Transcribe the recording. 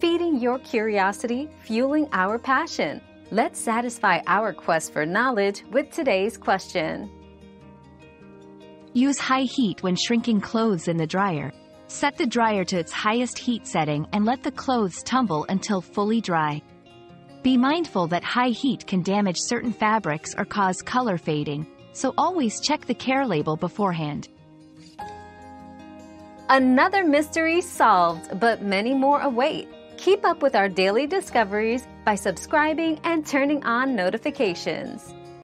feeding your curiosity, fueling our passion. Let's satisfy our quest for knowledge with today's question. Use high heat when shrinking clothes in the dryer. Set the dryer to its highest heat setting and let the clothes tumble until fully dry. Be mindful that high heat can damage certain fabrics or cause color fading, so always check the care label beforehand. Another mystery solved, but many more await. Keep up with our daily discoveries by subscribing and turning on notifications.